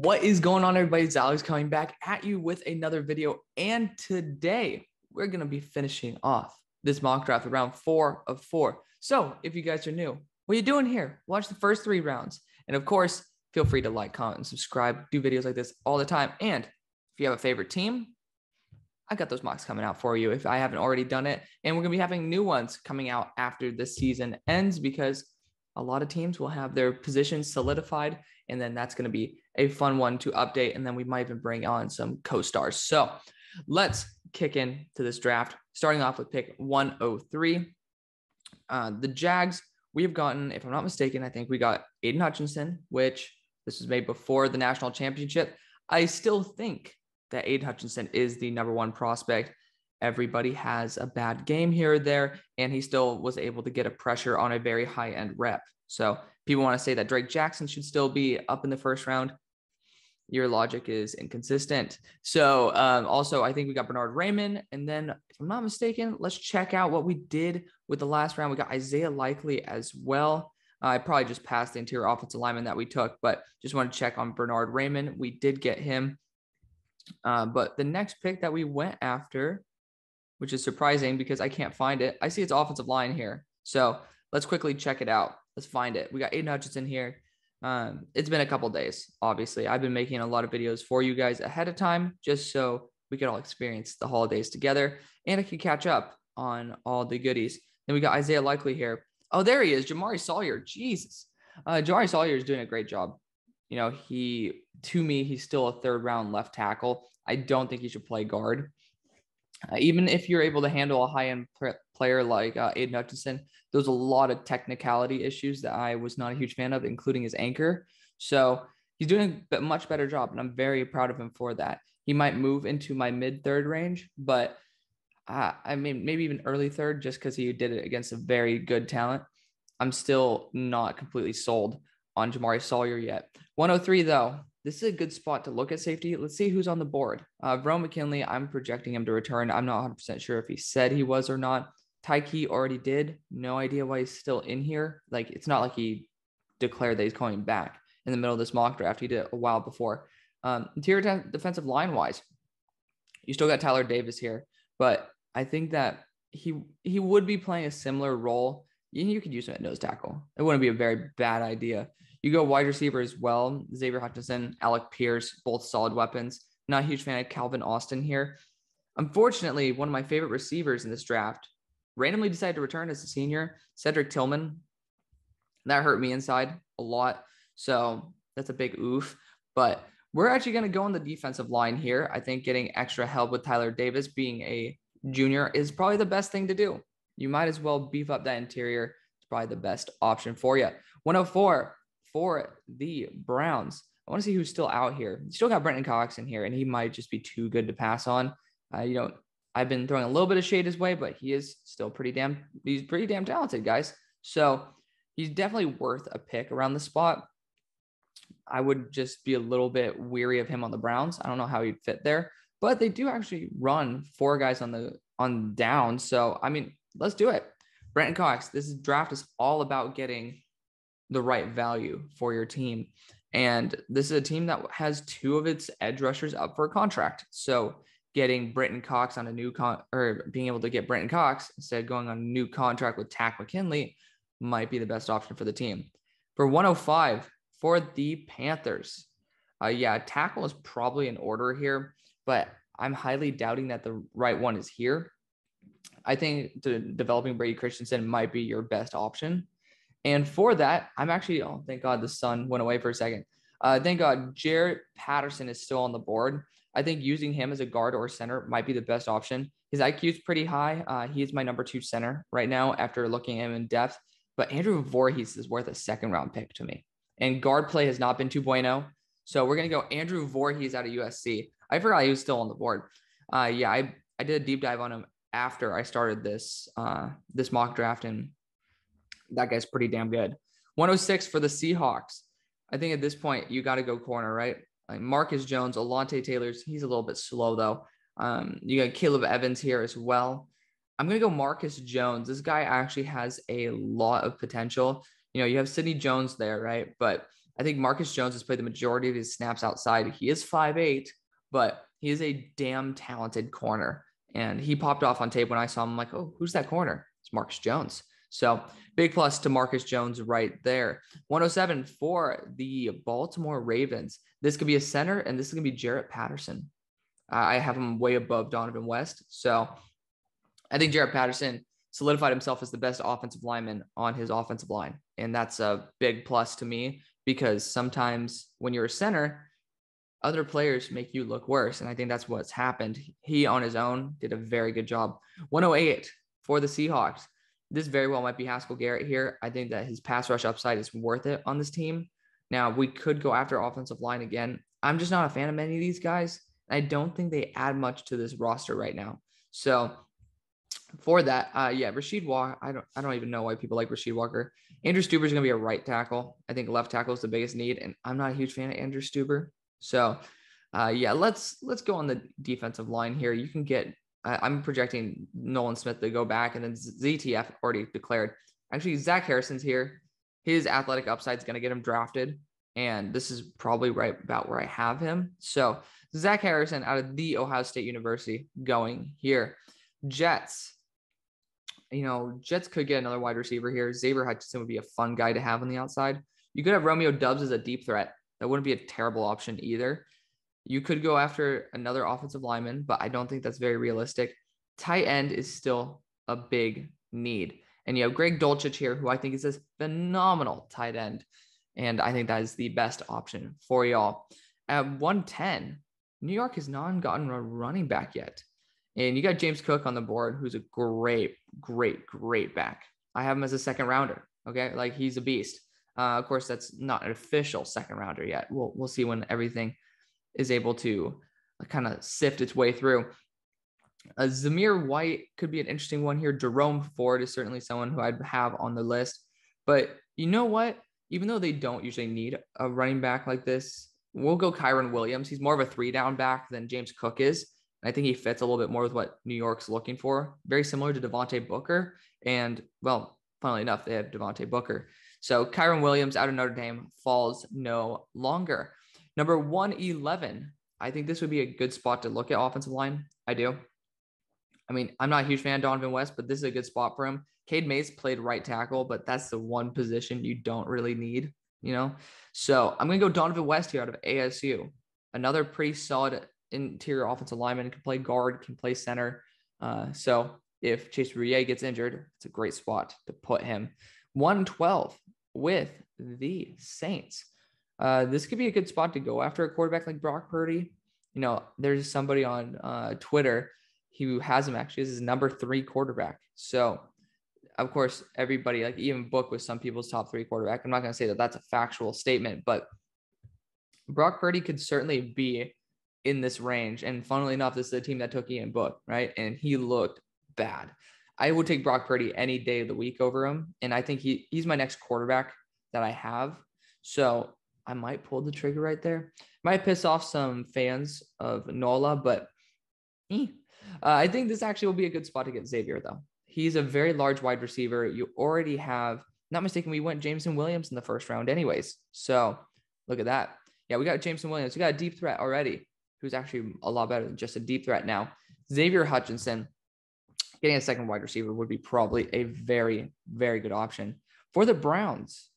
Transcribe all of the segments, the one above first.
What is going on, everybody? It's Alex coming back at you with another video. And today we're going to be finishing off this mock draft round four of four. So if you guys are new, what are you doing here? Watch the first three rounds. And of course, feel free to like, comment, and subscribe. Do videos like this all the time. And if you have a favorite team, I got those mocks coming out for you if I haven't already done it. And we're going to be having new ones coming out after the season ends because a lot of teams will have their positions solidified. And then that's going to be a fun one to update. And then we might even bring on some co stars. So let's kick in to this draft, starting off with pick 103. Uh, the Jags, we have gotten, if I'm not mistaken, I think we got Aidan Hutchinson, which this was made before the national championship. I still think that Aidan Hutchinson is the number one prospect. Everybody has a bad game here or there, and he still was able to get a pressure on a very high end rep. So people want to say that Drake Jackson should still be up in the first round. Your logic is inconsistent. So um, also, I think we got Bernhard Raimann, and then if I'm not mistaken, let's check out what we did with the last round. We got Isaiah Likely as well. Uh, I probably just passed the interior offensive lineman that we took, but just want to check on Bernhard Raimann. We did get him. Uh, but the next pick that we went after, which is surprising because I can't find it. I see it's offensive line here. So let's quickly check it out. Let's find it. We got Aidan Hutchinson here. Um, it's been a couple days, obviously. I've been making a lot of videos for you guys ahead of time just so we could all experience the holidays together and I could catch up on all the goodies. Then we got Isaiah Likely here. Oh, there he is, Jamaree Salyer. Jesus. Uh, Jamaree Salyer is doing a great job. You know, he, to me, he's still a third round left tackle. I don't think he should play guard. Uh, even if you're able to handle a high end pr- player like uh, Aidan Hutchinson, there's a lot of technicality issues that I was not a huge fan of, including his anchor. So he's doing a much better job, and I'm very proud of him for that. He might move into my mid third range, but uh, I mean, maybe even early third, just because he did it against a very good talent. I'm still not completely sold on Jamaree Salyer yet. 103 though, this is a good spot to look at safety. Let's see who's on the board. Uh, Verone McKinley, I'm projecting him to return. I'm not 100% sure if he said he was or not. Tyke already did. No idea why he's still in here. Like, it's not like he declared that he's coming back in the middle of this mock draft. He did a while before. Um, interior defensive line wise, you still got Tyler Davis here, but I think that he he would be playing a similar role. You, you could use him at nose tackle. It wouldn't be a very bad idea. You go wide receiver as well. Xavier Hutchinson, Alec Pierce, both solid weapons. Not a huge fan of Calvin Austin here. Unfortunately, one of my favorite receivers in this draft randomly decided to return as a senior, Cedric Tillman. That hurt me inside a lot. So that's a big oof. But we're actually going to go on the defensive line here. I think getting extra help with Tyler Davis being a junior is probably the best thing to do. You might as well beef up that interior. It's probably the best option for you. 104, for the Browns. I want to see who's still out here. You still got Brenton Cox in here, and he might just be too good to pass on. Uh, you know, I've been throwing a little bit of shade his way, but he is still pretty damn. He's pretty damn talented, guys. So he's definitely worth a pick around the spot. I would just be a little bit weary of him on the Browns. I don't know how he'd fit there, but they do actually run four guys on the on down. So I mean, let's do it. Brenton Cox. This draft is all about getting the right value for your team. And this is a team that has two of its edge rushers up for a contract. So getting Brenton Cox on a new con or being able to get Brenton Cox instead of going on a new contract with Takk McKinley might be the best option for the team. For 105 for the Panthers. Uh, yeah, tackle is probably in order here, but I'm highly doubting that the right one is here. I think the developing Brady Christensen might be your best option. And for that, I'm actually, oh, thank God the sun went away for a second. Uh, thank God Jarrett Patterson is still on the board. I think using him as a guard or center might be the best option. His IQ is pretty high. Uh, he is my number two center right now after looking at him in depth. But Andrew Voorhees is worth a second round pick to me. And guard play has not been too bueno. So we're going to go Andrew Voorhees out of USC. I forgot he was still on the board. Uh, yeah, I, I did a deep dive on him after I started this uh, this mock draft, and that guy's pretty damn good. 106 for the Seahawks. I think at this point you got to go corner, right? Like Marcus Jones, Alontae Taylor's, he's a little bit slow though. Um, you got Caleb Evans here as well. I'm gonna go Marcus Jones. This guy actually has a lot of potential. You know, you have Sidney Jones there, right? But I think Marcus Jones has played the majority of his snaps outside. He is five eight, but he is a damn talented corner. And he popped off on tape when I saw him. I'm like, oh, who's that corner? It's Marcus Jones. So big plus to Marcus Jones right there. 107 for the Baltimore Ravens. This could be a center, and this is going to be Jarrett Patterson. I have him way above Dohnovan West. So I think Jarrett Patterson solidified himself as the best offensive lineman on his offensive line. And that's a big plus to me because sometimes when you're a center, other players make you look worse. And I think that's what's happened. He on his own did a very good job. 108 for the Seahawks. This very well might be Haskell Garrett here. I think that his pass rush upside is worth it on this team. Now, we could go after offensive line again. I'm just not a fan of many of these guys. I don't think they add much to this roster right now. So for that, uh, yeah, Rasheed Walker. I don't, I don't even know why people like Rasheed Walker. Andrew Stueber is going to be a right tackle. I think left tackle is the biggest need, and I'm not a huge fan of Andrew Stueber. So, uh, yeah, let's let's go on the defensive line here. You can get. I'm projecting Nolan Smith to go back, and then ZTF already declared. Actually, Zach Harrison's here. His athletic upside is going to get him drafted, and this is probably right about where I have him. So Zach Harrison out of the Ohio State University going here. Jets you know, Jets could get another wide receiver here. Xavier Hutchinson would be a fun guy to have on the outside. You could have Romeo Doubs as a deep threat. That wouldn't be a terrible option either. You could go after another offensive lineman, but I don't think that's very realistic. Tight end is still a big need. And you have Greg Dulcich here, who I think is a phenomenal tight end. And I think that is the best option for y'all. At 110, New York has not gotten a running back yet. And you got James Cook on the board, who's a great, great, great back. I have him as a second rounder. Okay. Like he's a beast. Uh, of course, that's not an official second rounder yet. We'll, we'll see when everything is able to kind of sift its way through. Uh, Zamir White could be an interesting one here. Jerome Ford is certainly someone who I'd have on the list. But you know what? Even though they don't usually need a running back like this, we'll go Kyren Williams. He's more of a three down back than James Cook is. I think he fits a little bit more with what New York's looking for. Very similar to Devontae Booker. And well, funnily enough, they have Devontae Booker. So Kyren Williams out of Notre Dame falls no longer. Number 111. I think this would be a good spot to look at offensive line. I do. I mean, I'm not a huge fan of Dohnovan West, but this is a good spot for him. Cade Mays played right tackle, but that's the one position you don't really need, you know? So I'm going to go Dohnovan West here out of ASU. Another pretty solid interior offensive lineman, can play guard, can play center. Uh, so if Chase Roullier gets injured, it's a great spot to put him. 112 with the Saints. Uh, this could be a good spot to go after a quarterback like Brock Purdy. You know, there's somebody on uh, Twitter who has him actually as his number three quarterback. So, of course, everybody, like even Book was some people's top three quarterback. I'm not going to say that that's a factual statement, but Brock Purdy could certainly be in this range. And funnily enough, this is a team that took Ian Book, right? And he looked bad. I would take Brock Purdy any day of the week over him. And I think he he's my next quarterback that I have. So I might pull the trigger right there. Might piss off some fans of Nola, but eh. uh, I think this actually will be a good spot to get Xavier, though. He's a very large wide receiver. You already have, not mistaken, we went Jameson Williams in the first round, anyways. So look at that. Yeah, we got Jameson Williams. We got a deep threat already who's actually a lot better than just a deep threat now. Xavier Hutchinson, getting a second wide receiver would be probably a very, very good option. For the Browns,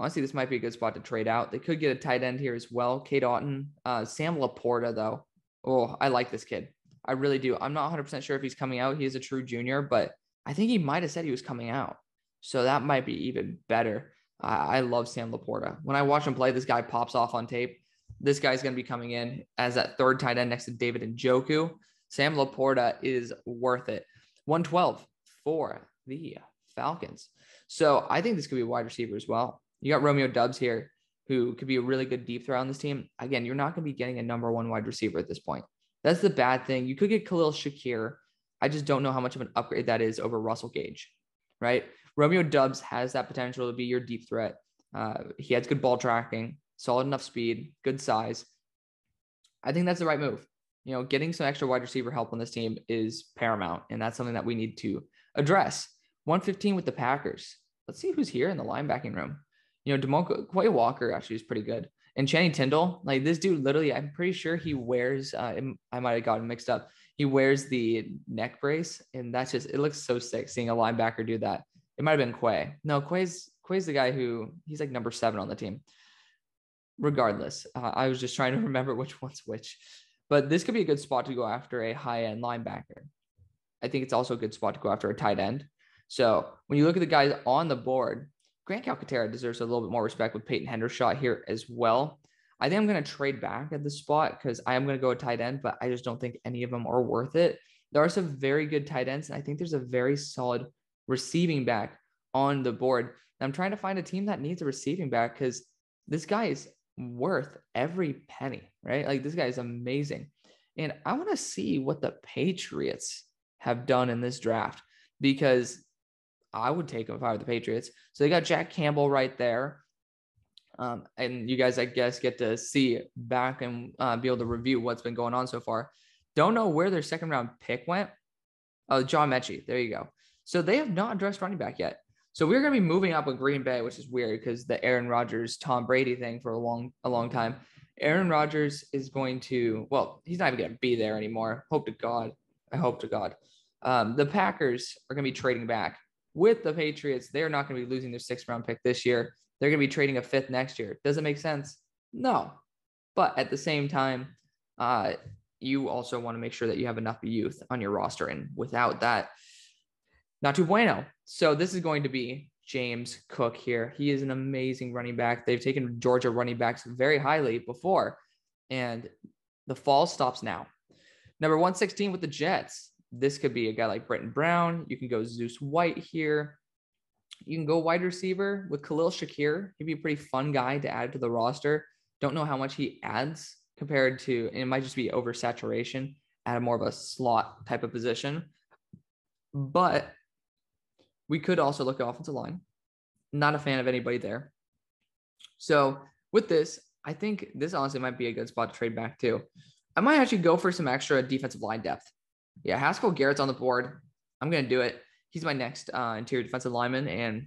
honestly, this might be a good spot to trade out. They could get a tight end here as well. Cade Otton, uh, Sam LaPorta, though. Oh, I like this kid. I really do. I'm not 100% sure if he's coming out. He is a true junior, but I think he might have said he was coming out. So that might be even better. I love Sam LaPorta. When I watch him play, this guy pops off on tape this guy's going to be coming in as that third tight end next to David Njoku. Sam LaPorta is worth it. 112 for the Falcons. So I think this could be a wide receiver as well. You got Romeo Doubs here, who could be a really good deep threat on this team. Again, you're not going to be getting a number one wide receiver at this point. That's the bad thing. You could get Khalil Shakir. I just don't know how much of an upgrade that is over Russell Gage, right? Romeo Doubs has that potential to be your deep threat. Uh, he has good ball tracking solid enough speed, good size. I think that's the right move. You know, getting some extra wide receiver help on this team is paramount, and that's something that we need to address. 115 with the Packers. Let's see who's here in the linebacking room. You know, Demonco Quay Walker actually is pretty good. And Channing Tindall, like this dude, literally, I'm pretty sure he wears. Uh, I might have gotten mixed up. He wears the neck brace, and that's just it looks so sick seeing a linebacker do that. It might have been Quay. No, Quay's Quay's the guy who he's like number seven on the team. Regardless, uh, I was just trying to remember which one's which. But this could be a good spot to go after a high end linebacker. I think it's also a good spot to go after a tight end. So when you look at the guys on the board, Grant Calcaterra deserves a little bit more respect with Peyton Hendershot here as well. I think I'm going to trade back at this spot because I am going to go a tight end, but I just don't think any of them are worth it. There are some very good tight ends, and I think there's a very solid receiving back on the board. And I'm trying to find a team that needs a receiving back because this guy is worth every penny, right? Like this guy is amazing. And I want to see what the Patriots have done in this draft because I would take him if I were the Patriots. So they got Jack Campbell right there. Um, and you guys, I guess, get to see back and uh, be able to review what's been going on so far. Don't know where their second round pick went. Oh, John Metchie. There you go. So they have not addressed running back yet. So we're going to be moving up with Green Bay, which is weird because the Aaron Rodgers, Tom Brady thing for a long, a long time. Aaron Rodgers is going to, well, he's not even going to be there anymore. Hope to God. I hope to God. Um, the Packers are going to be trading back with the Patriots. They're not going to be losing their sixth round pick this year. They're going to be trading a fifth next year. Does it make sense? No. But at the same time, uh, you also want to make sure that you have enough youth on your roster. And without that, not too bueno. So this is going to be James Cook here. He is an amazing running back. They've taken Georgia running backs very highly before, and the fall stops now. Number 116 with the Jets. This could be a guy like Brittain Brown. You can go Zeus White here. You can go wide receiver with Khalil Shakir. He'd be a pretty fun guy to add to the roster. Don't know how much he adds compared to, it might just be oversaturation at a more of a slot type of position. But we could also look at offensive line. Not a fan of anybody there. So with this, I think this honestly might be a good spot to trade back to. I might actually go for some extra defensive line depth. Yeah, Haskell Garrett's on the board. I'm going to do it. He's my next uh, interior defensive lineman. And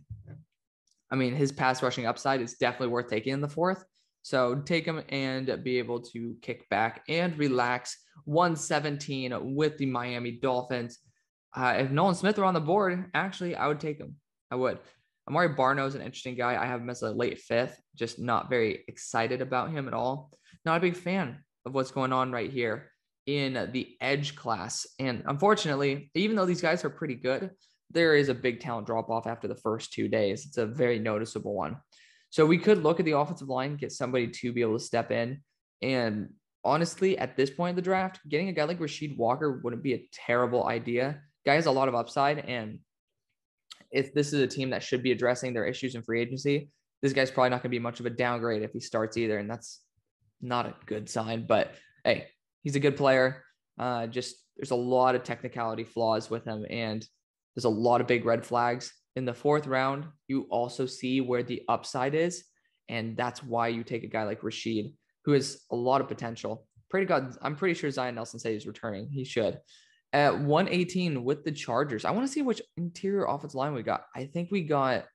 I mean, his pass rushing upside is definitely worth taking in the fourth. So take him and be able to kick back and relax 117 with the Miami Dolphins. Uh, if Nolan Smith were on the board, actually, I would take him. I would. Amari Barno is an interesting guy. I have him as a late fifth, just not very excited about him at all. Not a big fan of what's going on right here in the edge class. And unfortunately, even though these guys are pretty good, there is a big talent drop off after the first two days. It's a very noticeable one. So we could look at the offensive line, get somebody to be able to step in. And honestly, at this point in the draft, getting a guy like Rasheed Walker wouldn't be a terrible idea guy has a lot of upside. And if this is a team that should be addressing their issues in free agency, this guy's probably not going to be much of a downgrade if he starts either. And that's not a good sign. But hey, he's a good player. Uh, just there's a lot of technicality flaws with him. And there's a lot of big red flags. In the fourth round, you also see where the upside is. And that's why you take a guy like Rasheed, who has a lot of potential. Pretty good. I'm pretty sure Zion Nelson said he's returning. He should at 118 with the Chargers. I want to see which interior offensive line we got. I think we got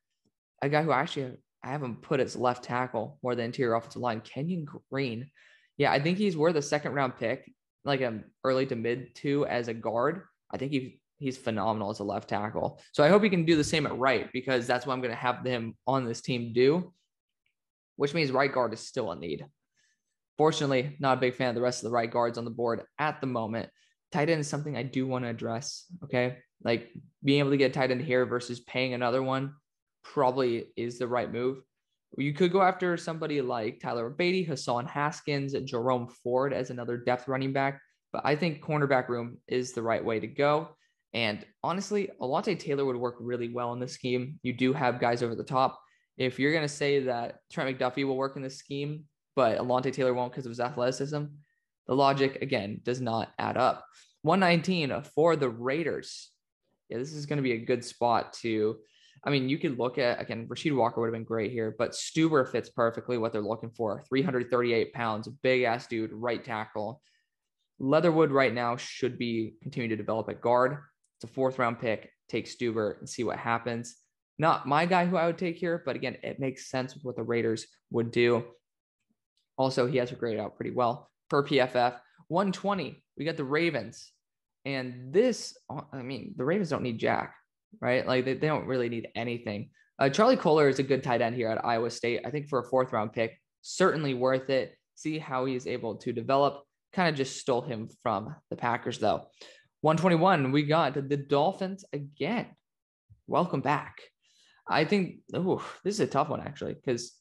a guy who actually I haven't put as left tackle more than interior offensive line, Kenyon Green. Yeah, I think he's worth a second round pick, like a early to mid two as a guard. I think he he's phenomenal as a left tackle. So I hope he can do the same at right because that's what I'm going to have him on this team do, which means right guard is still a need. Fortunately, not a big fan of the rest of the right guards on the board at the moment tight end is something I do want to address. Okay. Like being able to get tight end here versus paying another one probably is the right move. You could go after somebody like Tyler Badie, Hassan Haskins, and Jerome Ford as another depth running back, but I think cornerback room is the right way to go. And honestly, Alontae Taylor would work really well in this scheme. You do have guys over the top. If you're going to say that Trent McDuffie will work in this scheme, but Alontae Taylor won't because of his athleticism, the logic, again, does not add up. 119 for the Raiders. Yeah, this is going to be a good spot to. I mean, you could look at again, Rasheed Walker would have been great here, but Stueber fits perfectly what they're looking for. 338 pounds, big ass dude, right tackle. Leatherwood right now should be continuing to develop at guard. It's a fourth round pick. Take Stueber and see what happens. Not my guy who I would take here, but again, it makes sense with what the Raiders would do. Also, he has a grade out pretty well per PFF. 120, we got the Ravens. And this, I mean, the Ravens don't need Jack, right? Like they, they don't really need anything. Uh, Charlie Kolar is a good tight end here at Iowa State. I think for a fourth round pick, certainly worth it. See how he's able to develop. Kind of just stole him from the Packers, though. 121, we got the Dolphins again. Welcome back. I think, oh, this is a tough one, actually, because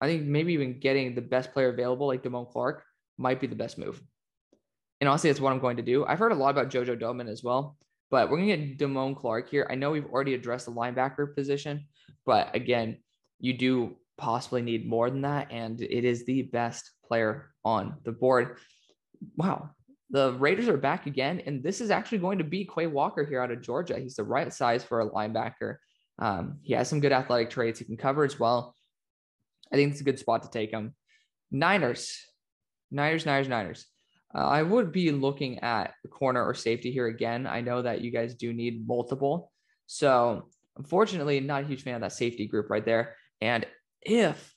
I think maybe even getting the best player available, like Damone Clark, might be the best move. And honestly, that's what I'm going to do. I've heard a lot about JoJo Domann as well, but we're going to get Damone Clark here. I know we've already addressed the linebacker position, but again, you do possibly need more than that. And it is the best player on the board. Wow. The Raiders are back again. And this is actually going to be Quay Walker here out of Georgia. He's the right size for a linebacker. Um, he has some good athletic traits. He can cover as well. I think it's a good spot to take him. Niners, Niners, Niners, Niners. Uh, I would be looking at the corner or safety here again. I know that you guys do need multiple. So, unfortunately, not a huge fan of that safety group right there. And if,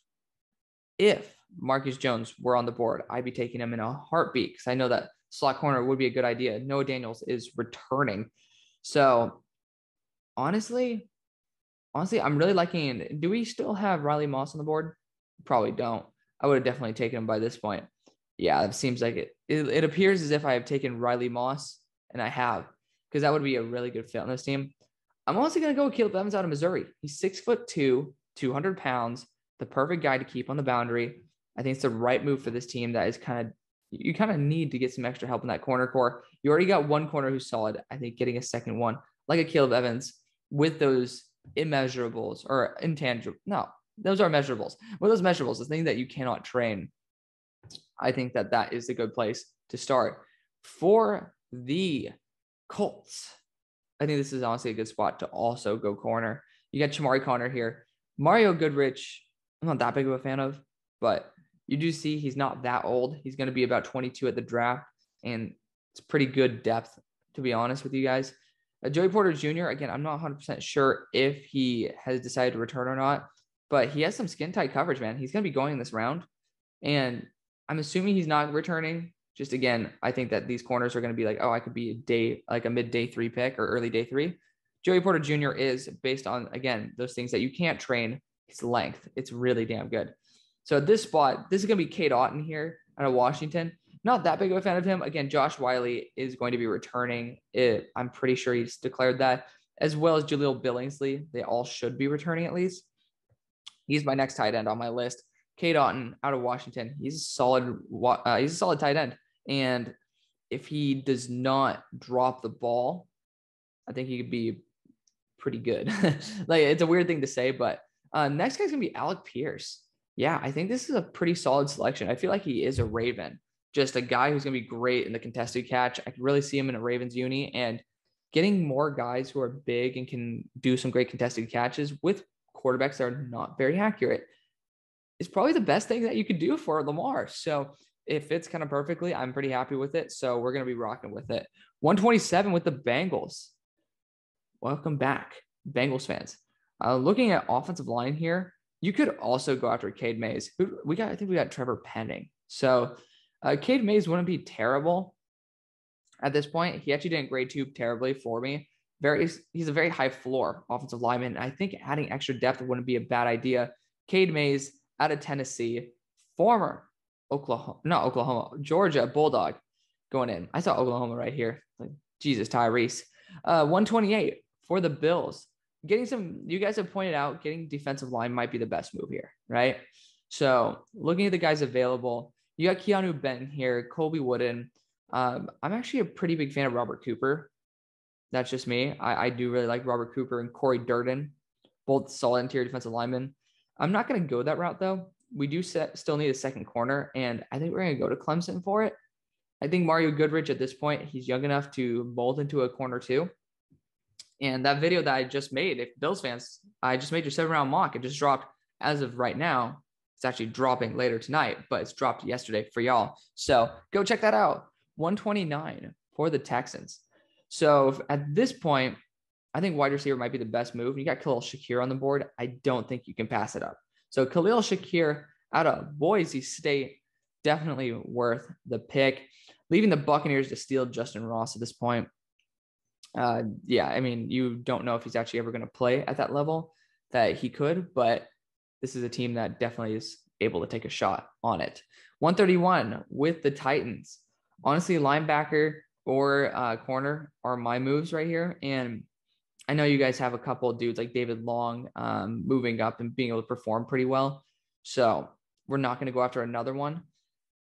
if Marcus Jones were on the board, I'd be taking him in a heartbeat because I know that slot corner would be a good idea. Noah Daniels is returning. So, honestly, honestly, I'm really liking. Do we still have Riley Moss on the board? Probably don't. I would have definitely taken him by this point yeah, it seems like it, it. It appears as if I have taken Riley Moss, and I have, because that would be a really good fit on this team. I'm also going to go with Caleb Evans out of Missouri. He's six foot two, 200 pounds, the perfect guy to keep on the boundary. I think it's the right move for this team that is kind of, you kind of need to get some extra help in that corner core. You already got one corner who's solid. I think getting a second one, like a Caleb Evans, with those immeasurables or intangible, no, those are measurables. With those measurables, the thing that you cannot train I think that that is a good place to start for the Colts. I think this is honestly a good spot to also go corner. You got Chamarri Conner here. Mario Goodrich, I'm not that big of a fan of, but you do see he's not that old. He's going to be about 22 at the draft, and it's pretty good depth, to be honest with you guys. Uh, Joey Porter Jr., again, I'm not 100% sure if he has decided to return or not, but he has some skin tight coverage, man. He's going to be going in this round. And I'm assuming he's not returning. Just again, I think that these corners are going to be like, oh, I could be a day, like a mid day three pick or early day three. Joey Porter Jr. is based on, again, those things that you can't train his length. It's really damn good. So at this spot, this is going to be Cade Otton here out of Washington. Not that big of a fan of him. Again, Josh Wiley is going to be returning. It, I'm pretty sure he's declared that, as well as Jahleel Billingsley. They all should be returning at least. He's my next tight end on my list. Cade Otton out of Washington. He's a solid. Uh, he's a solid tight end, and if he does not drop the ball, I think he could be pretty good. like it's a weird thing to say, but uh, next guy's gonna be Alec Pierce. Yeah, I think this is a pretty solid selection. I feel like he is a Raven, just a guy who's gonna be great in the contested catch. I can really see him in a Ravens uni and getting more guys who are big and can do some great contested catches with quarterbacks that are not very accurate is probably the best thing that you could do for Lamar. So it fits kind of perfectly. I'm pretty happy with it. So we're going to be rocking with it. 127 with the Bengals. Welcome back, Bengals fans. Uh, looking at offensive line here, you could also go after Cade Mays. We got, I think we got Trevor Penning. So uh, Cade Mays wouldn't be terrible at this point. He actually didn't grade too terribly for me. Very, he's a very high floor offensive lineman. I think adding extra depth wouldn't be a bad idea. Cade Mays out of Tennessee, former Oklahoma, not Oklahoma, Georgia Bulldog going in. I saw Oklahoma right here. Like, Jesus, Tyrese. Uh, 128 for the Bills. Getting some, you guys have pointed out, getting defensive line might be the best move here, right? So looking at the guys available, you got Keanu Benton here, Colby Wooden. Um, I'm actually a pretty big fan of Robert Cooper. That's just me. I, I do really like Robert Cooper and Corey Durden, both solid interior defensive linemen. I'm not going to go that route though. We do set, still need a second corner, and I think we're going to go to Clemson for it. I think Mario Goodrich at this point, he's young enough to mold into a corner too. And that video that I just made, if Bills fans, I just made your seven round mock. It just dropped as of right now. It's actually dropping later tonight, but it's dropped yesterday for y'all. So go check that out. 129 for the Texans. So at this point, I think wide receiver might be the best move. You got Khalil Shakir on the board. I don't think you can pass it up. So Khalil Shakir out of Boise State, definitely worth the pick. Leaving the Buccaneers to steal Justin Ross at this point. Uh, yeah, I mean, you don't know if he's actually ever going to play at that level that he could, but this is a team that definitely is able to take a shot on it. 131 with the Titans. Honestly, linebacker or uh, corner are my moves right here. And I know you guys have a couple of dudes like David Long um, moving up and being able to perform pretty well. So we're not going to go after another one.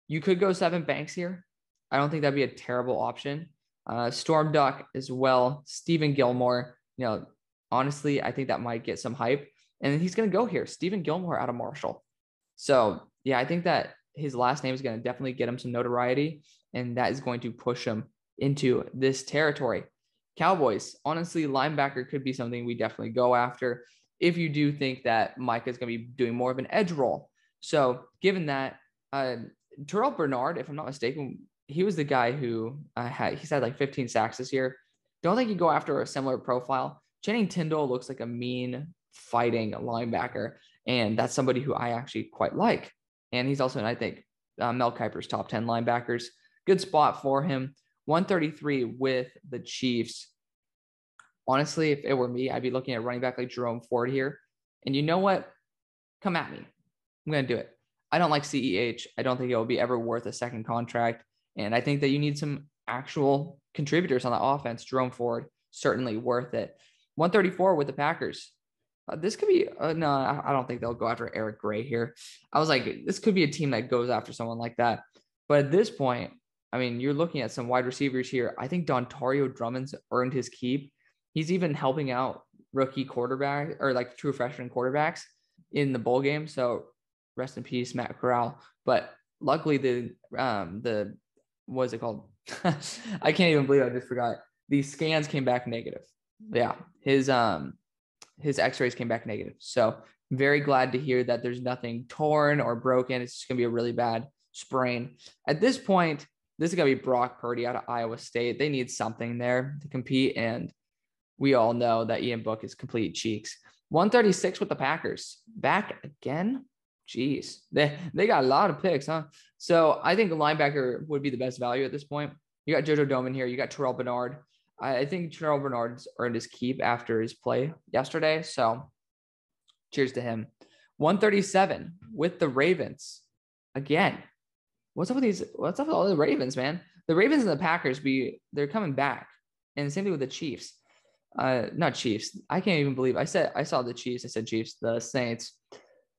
You could go Sevyn Banks here. I don't think that'd be a terrible option. Uh, Storm Duck as well. Stephen Gilmore. You know, honestly, I think that might get some hype. And he's going to go here. Stephen Gilmore out of Marshall. So, yeah, I think that his last name is going to definitely get him some notoriety. And that is going to push him into this territory. Cowboys, honestly, linebacker could be something we definitely go after if you do think that Micah is going to be doing more of an edge role. So, given that, uh, Terrel Bernard, if I'm not mistaken, he was the guy who uh, had he's had like 15 sacks this year. Don't think you go after a similar profile. Channing Tindall looks like a mean fighting linebacker, and that's somebody who I actually quite like. And he's also, I think, uh, Mel Kiper's top 10 linebackers. Good spot for him. 133 with the Chiefs. Honestly, if it were me, I'd be looking at running back like Jerome Ford here. And you know what? Come at me. I'm going to do it. I don't like CEH. I don't think it will be ever worth a second contract. And I think that you need some actual contributors on the offense. Jerome Ford, certainly worth it. 134 with the Packers. Uh, this could be, uh, no, I don't think they'll go after Eric Gray here. I was like, this could be a team that goes after someone like that. But at this point, I mean, you're looking at some wide receivers here. I think Dontario Drummond's earned his keep. He's even helping out rookie quarterback or like true freshman quarterbacks in the bowl game. So rest in peace, Matt Corral. But luckily, the um the what is it called? I can't even believe I just forgot. These scans came back negative. Yeah, his um his X-rays came back negative. So very glad to hear that there's nothing torn or broken. It's just gonna be a really bad sprain. At this point, this is gonna be Brock Purdy out of Iowa State. They need something there to compete, and we all know that Ian Book is complete cheeks. 136 with the Packers. Back again. Jeez, they they got a lot of picks, huh? So I think linebacker would be the best value at this point. You got JoJo Domann here. You got Terrel Bernard. I, I think Terrel Bernard's earned his keep after his play yesterday. So cheers to him. 137 with the Ravens. Again, what's up with these? What's up with all the Ravens, man? The Ravens and the Packers be they're coming back, and same thing with the Chiefs. Uh, not Chiefs. I can't even believe I said I saw the Chiefs. I said Chiefs. The Saints.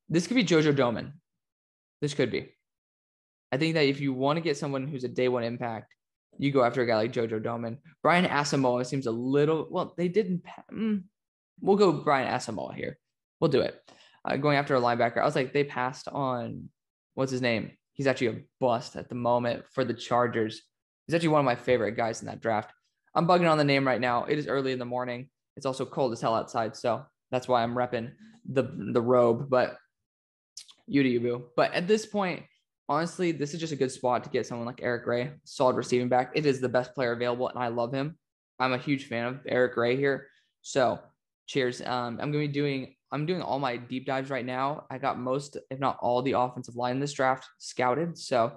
This could be JoJo Domann. This could be. I think that if you want to get someone who's a day one impact, you go after a guy like JoJo Domann. Brian Asamoah seems a little well. They didn't. Mm, we'll go Brian Asamoah here. We'll do it. Uh, going after a linebacker, I was like, they passed on what's his name? He's actually a bust at the moment for the Chargers. He's actually one of my favorite guys in that draft. I'm bugging on the name right now. It is early in the morning. It's also cold as hell outside, so that's why I'm repping the the robe. But you do you boo. But at this point, honestly, this is just a good spot to get someone like Eric Gray, solid receiving back. It is the best player available, and I love him. I'm a huge fan of Eric Gray here. So cheers. Um, I'm gonna be doing I'm doing all my deep dives right now. I got most, if not all, the offensive line in this draft scouted. So,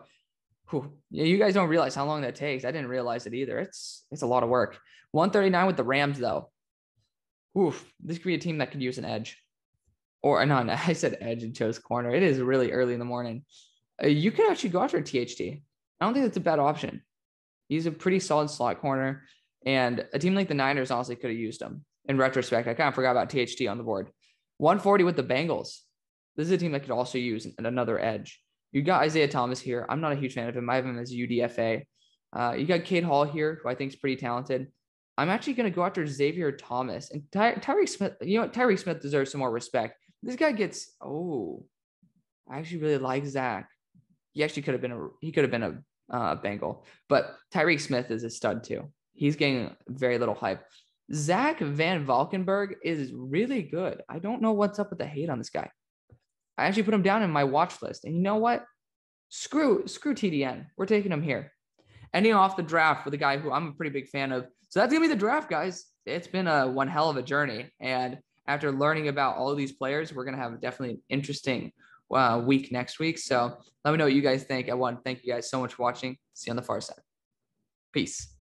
whew, you guys don't realize how long that takes. I didn't realize it either. It's it's a lot of work. 139 with the Rams though. Oof, this could be a team that could use an edge. Or no, no, I said edge and chose corner. It is really early in the morning. Uh, you could actually go after a THT. I don't think that's a bad option. He's a pretty solid slot corner, and a team like the Niners honestly could have used him. In retrospect, I kind of forgot about THT on the board. 140 with the Bengals. This is a team that could also use another edge. You got Isaiah Thomas here. I'm not a huge fan of him. I have him as UDFA. Uh, you got Cade Hall here, who I think is pretty talented. I'm actually going to go after Xavier Thomas and Ty- Tyreke Smith. You know? Tyreke Smith deserves some more respect. This guy gets. Oh, I actually really like Zach. He actually could have been a. He could have been a uh, Bengal, but Tyreke Smith is a stud too. He's getting very little hype. Zach Van Valkenburg is really good. I don't know what's up with the hate on this guy. I actually put him down in my watch list. And you know what? Screw, screw TDN. We're taking him here. Ending off the draft with a guy who I'm a pretty big fan of. So that's gonna be the draft, guys. it's been a one hell of a journey. And after learning about all of these players, we're gonna have definitely an interesting uh, week next week. So let me know what you guys think. I want to thank you guys so much for watching. See you on the far side. Peace.